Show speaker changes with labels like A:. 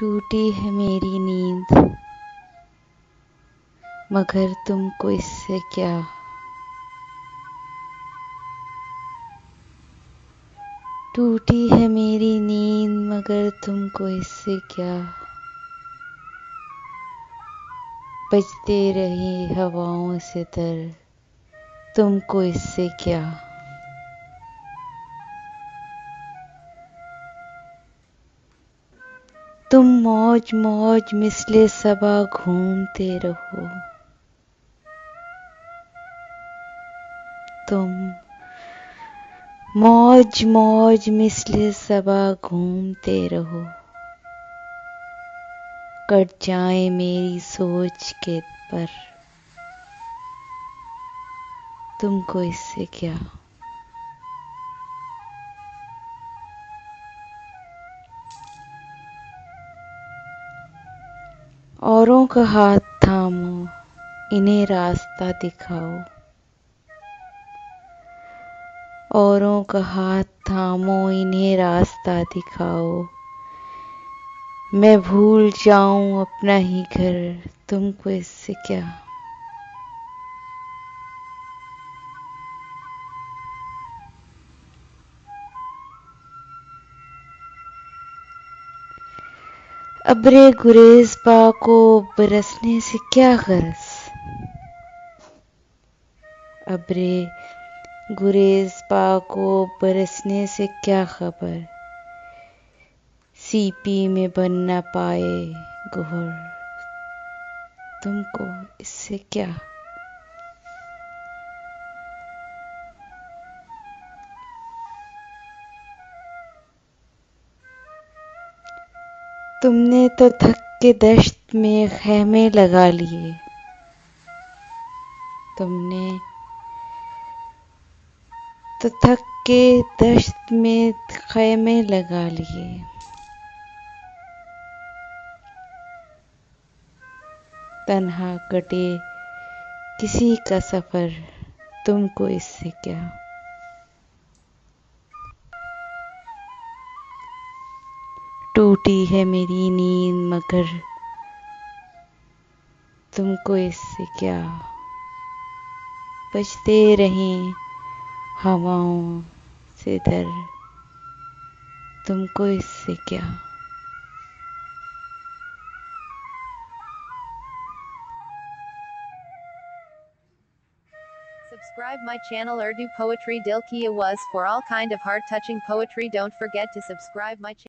A: टूटी है मेरी नींद। मगर तुमको इससे क्या? टूटी है मेरी नींद, मगर तुमको इससे क्या? बजते रहे हवाओं से तर, तुमको इससे क्या? तुम मौज मौज मिसले सबा घूमते रहो। तुम मौज मौज मिसले सबा घूमते रहो। कट जाए मेरी सोच के पर। तुमको इससे क्या औरों का हाथ थामो, इन्हें रास्ता दिखाओ। औरों का हाथ थामो, इन्हें रास्ता दिखाओ। मैं भूल जाऊँ अपना ही घर, तुमको इससे क्या अब्रे गुरेज बा को बरसने से क्या गर्ज? अबरे गुरेज पा को बरसने से क्या खबर? सीपी में बन ना पाए गुहर। तुमको इससे क्या तुमने तो थक के दश्त में खेमे लगा लिए। तुमने तो थक के दश्त में खेमे लगा लिए। तन्हा कटे किसी का सफ़र, तुमको इससे क्या? टूटी है मेरी नींद मगर तुमको इससे क्या बचते रहें हवाओं से दर तुमको इससे क्या
B: Subscribe my channel Urdu Poetry Dil Ki Awaz for all kind of heart touching poetry. Don't forget to subscribe my channel.